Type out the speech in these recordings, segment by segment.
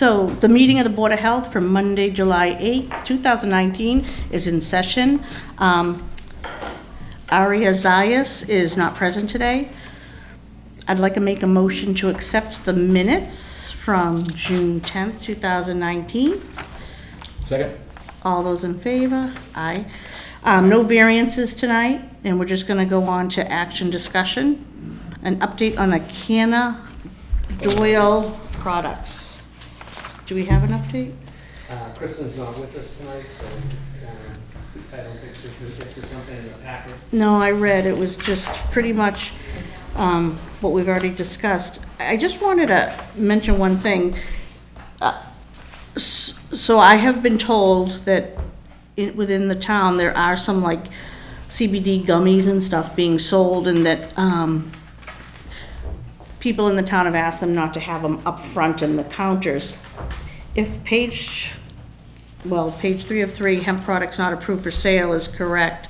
So the meeting of the Board of Health for Monday, July 8th, 2019 is in session. Um, Aria Zayas is not present today. I'd like to make a motion to accept the minutes from June 10th, 2019. Second? All those in favor? Aye. Um, No variances tonight, and we're just going to go on to action discussion. An update on the Canna Doyle products. Do we have an update? Uh, Kristen's not with us tonight, so um, I don't think this is, something in the packet. No, I read, it was just pretty much um, what we've already discussed. I just wanted to mention one thing. Uh, So I have been told that in- within the town, there are some like CBD gummies and stuff being sold and that um, people in the town have asked them not to have them up front in the counters. If page, well, page three of three, hemp products not approved for sale is correct,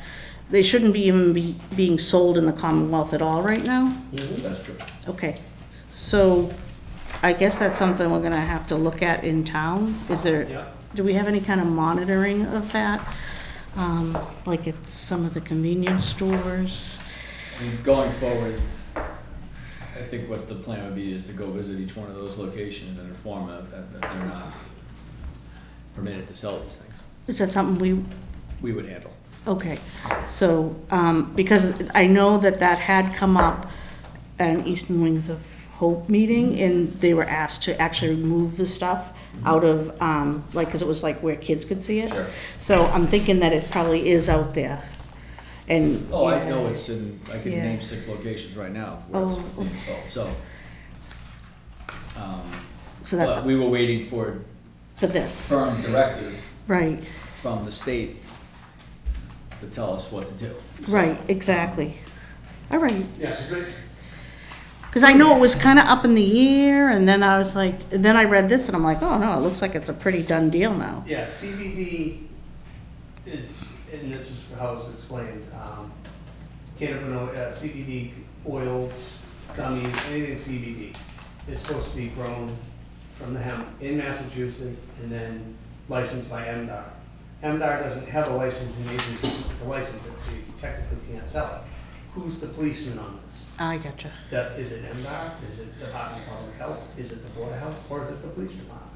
they shouldn't be even be being sold in the Commonwealth at all right now? That's true. Okay, so I guess that's something we're gonna have to look at in town. Is there, Yeah. do we have any kind of monitoring of that? Um, like at some of the convenience stores? Going forward, I think what the plan would be is to go visit each one of those locations and inform them that, that they're not permitted to sell these things. Is that something we, We would handle. okay, so, um, because I know that that had come up at an Easton Wings of Hope meeting, and they were asked to actually remove the stuff out of, um, like, cause it was like where kids could see it. Sure. So I'm thinking that it probably is out there, and. Oh, I know it's in, I can Yeah. name six locations right now where it's Oh, being sold, so. um, So that's But we were waiting for for this, firm directive right, from the state to tell us what to do. So, right, exactly. All right, Yeah, but because I know it was kind of up in the air, and then I was like, then I read this, and I'm like, oh, no, it looks like it's a pretty done deal now. Yeah, CBD is, and this is how it's explained, um, cannabinoid, uh, CBD oils, gummies, anything CBD is supposed to be grown from the hemp in Massachusetts and then licensed by MDR. MDR doesn't have a licensing agency, it's a licensing, so you technically can't sell it. Who's the policeman on this? I gotcha. That, is it MDOT, is it the Department of Public Health, is it the Board of Health, or is it the police department?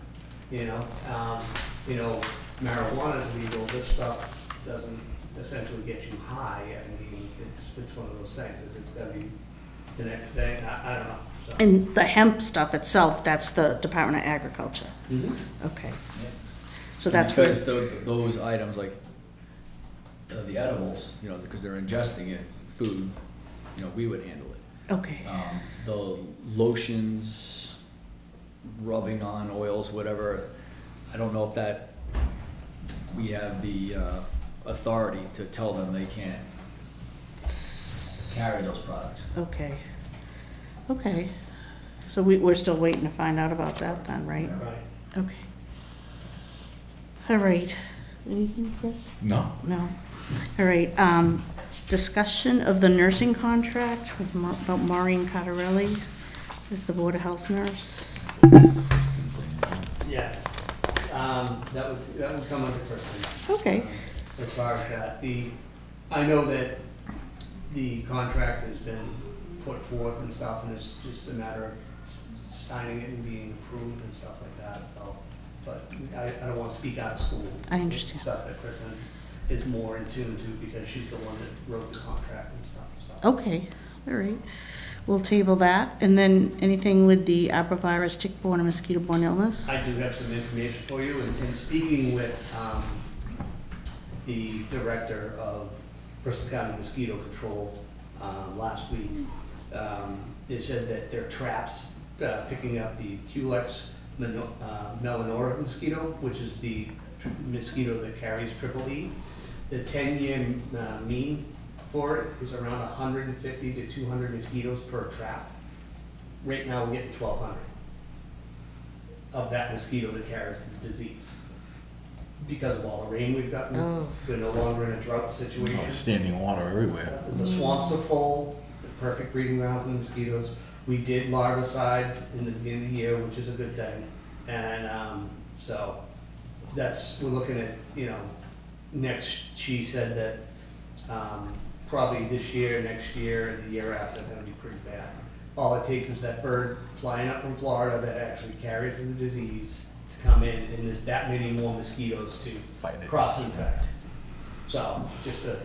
You know, um, you know, marijuana is legal, this stuff doesn't essentially get you high, I mean, it's, it's one of those things, is it's gonna be the next day, I, I don't know, so. And the hemp stuff itself, that's the Department of Agriculture. Mhm. Okay. Yeah. So that's where, Because tho- those items like uh, the edibles, you know, because they're ingesting it, food, you know, we would handle it. okay, Um, The lotions, rubbing on oils, whatever, I don't know if that, we have the uh, authority to tell them they can't carry those products. okay. Okay. So we, we're still waiting to find out about that then, right? Right. Okay. All right. Anything, Chris? No. No. All right, um, discussion of the nursing contract with Ma- about Maureen Cottarelli as the Board of Health nurse. Yeah, um, that would, that would come under first Kristen. Okay. um, As far as that, the, I know that the contract has been put forth and stuff, and it's just a matter of s- signing it and being approved and stuff like that, so. But I, I don't wanna speak out of school. I understand. Stuff that Kristen is more in tune to, because she's the one that wrote the contract and stuff, so. Okay, all right. We'll table that. And then anything with the arbovirus, tick-borne, and mosquito-borne illness? I do have some information for you, and, and speaking with, um, the director of Bristol County Mosquito Control, um, last week, um, they said that their traps, uh, picking up the Culex uh, melanura mosquito, which is the mosquito that carries triple E, the ten-year, uh, mean for it is around hundred and fifty to two hundred mosquitoes per trap. Right now, we're getting twelve hundred of that mosquito that carries the disease. Because of all the rain we've gotten, Oh. we're no longer in a drought situation. Oh, Standing water everywhere. The swamps are full, the perfect breeding ground for the mosquitoes. We did larvicide in the beginning of the year, which is a good thing. And, um, so, that's, we're looking at, you know, next, she said that, um, probably this year, next year, and the year after, gonna be pretty bad. All it takes is that bird flying up from Florida that actually carries the disease to come in, and there's that many more mosquitoes to cross infect. So, just a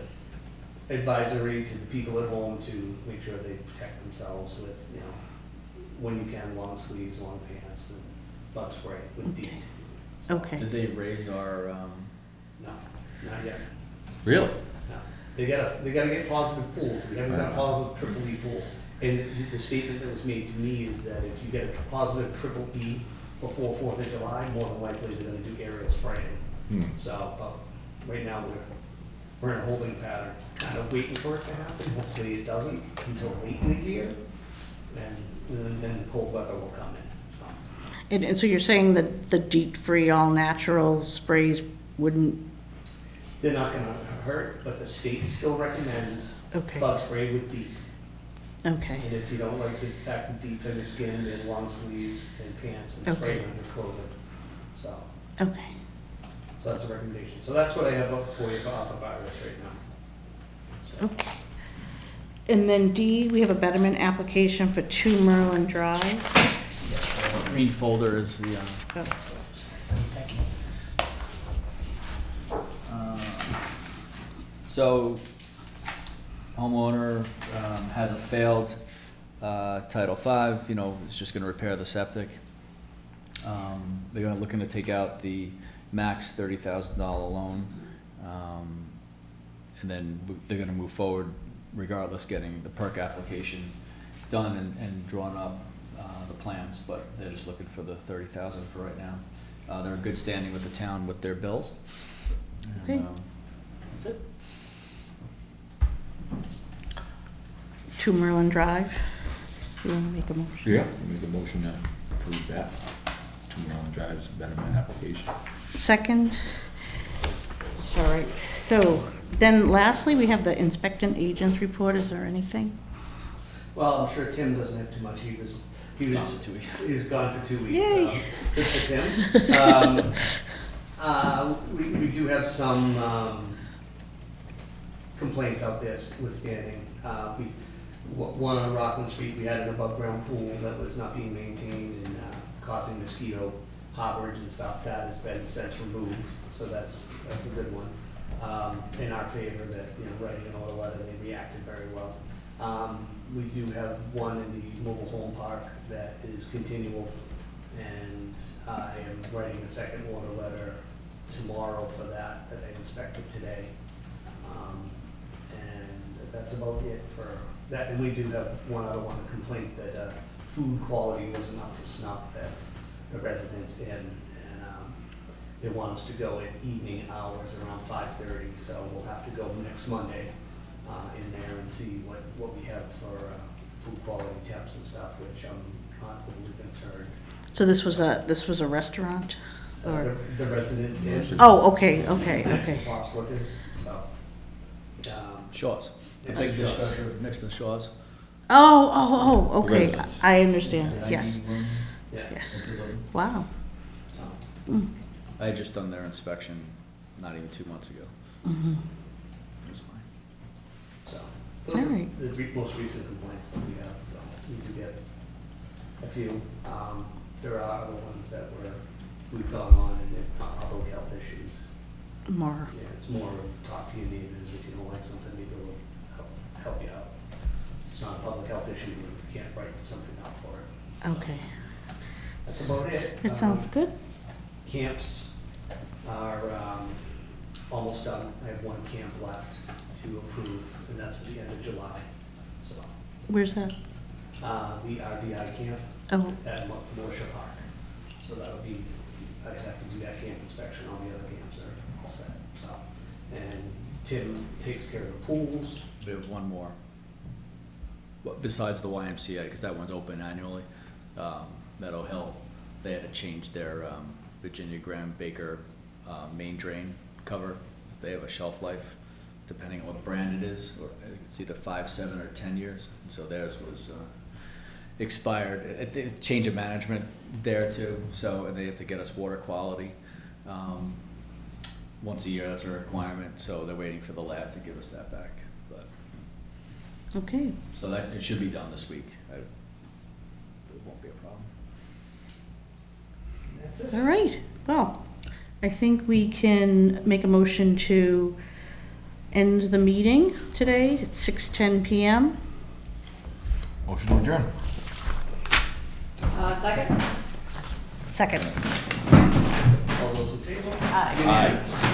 advisory to the people at home to make sure they protect themselves with, you know, when you can, long sleeves, long pants, and bug spray with DEET. So, Okay, Did they raise our, um, No, not yet, Really? No. They gotta, they gotta get positive pools, we haven't got a positive triple E pool. And the- the statement that was made to me is that if you get a positive triple E before Fourth of July, more than likely they're gonna do aerial spraying. Hmm. So, but right now, we're, we're in a holding pattern, kind of waiting for it to happen. Hopefully it doesn't until late in the year, and then- then the cold weather will come in. So, and, and so you're saying that the DEET-free, all-natural sprays wouldn't, They're not gonna hurt, but the state still recommends okay, bug spray with DEET. okay, And if you don't like the fact that DEET's on your skin, then long sleeves and pants and spray Okay. on your clothing. So, okay. so that's a recommendation. So that's what I have up for you for alpha virus right now. So- Okay. And then D, we have a betterment application for two Merlin Drive. green folder is the, uh, Oh, Um, So, homeowner um, has a failed uh, Title V, you know, is just gonna repair the septic. Um, They're gonna, looking to take out the max thirty thousand dollar loan. um, And then w- they're gonna move forward regardless, getting the perc application done and, and drawn up, uh, the plans, but they're just looking for the thirty thousand for right now. Uh, They're in good standing with the town with their bills. And, Okay. um, That's it. Two Merlin Drive. You wanna make a motion? Yeah, make a motion to approve that. Two Merlin Drive is a betterment application. Second? All right, so then lastly, we have the inspectant agent's report. Is there anything? Well, I'm sure Tim doesn't have too much. He was, he Gone was, for two weeks. he was gone for two weeks. Yay. so Good for Tim. Um, uh, we, we do have some, um, complaints out there withstanding. Uh, we, w- one on Rockland Street, we had an above-ground pool that was not being maintained and, uh, causing mosquito harborage and stuff. That has been since removed, so that's, that's a good one. Um, in our favor that, you know, writing an order letter, they reacted very well. Um, we do have one in the mobile home park that is continual, and I am writing a second order letter tomorrow for that, that I inspected today. Um, and that's about it for that, and we do have one other one, a complaint that, uh, food quality wasn't up to snuff at the residence inn, and, um, they want us to go at evening hours around five thirty, so we'll have to go next Monday, uh, in there and see what, what we have for, uh, food quality temps and stuff, which I'm not overly concerned. So this was a, this was a restaurant? Uh, Or, The the residence inn. oh, okay, okay, okay. Pop's Liquors, so. um, Shaw's. Big structure next to the Shaw's. Oh, oh, oh, okay, Residence. I understand, yes. Yeah, Yes. Wow. so, Mm, I had just done their inspection not even two months ago. mhm. It was fine. so. Those are right. the re- most recent complaints that we have, so we do get a few. Um, there are other ones that were, we've gone on and they're public health issues. More, Yeah, it's more of talk to your neighbors, if you don't like something, maybe they'll help, you out. It's not a public health issue, you can't write something out for it. okay. That's about it. That sounds Um, good. Camps are um, almost done. I have one camp left to approve, and that's for the end of July. So, Where's that? uh, the RBI camp Oh, at Mo- Militia Park. So that'll be, I'd have to do that camp inspection, all the other camps are all set, so. And Tim takes care of the pools. Have one more. But besides the YMCA, because that one's open annually, um, Meadow Hill, they had to change their, um, Virginia Graeme Baker, uh, main drain cover. They have a shelf life, depending on what brand it is, or it's either five, seven, or ten years. And so theirs was, uh, expired. It- it- Change of management there too, so, and they have to get us water quality. um, Once a year, that's a requirement, so they're waiting for the lab to give us that back. But, Okay, so that, it should be done this week. I- It won't be a problem. That's it. all right. Well, I think we can make a motion to end the meeting today at 6:10 PM. Motion to adjourn. Uh, second? Second. All those in favor? Aye. Unanimous.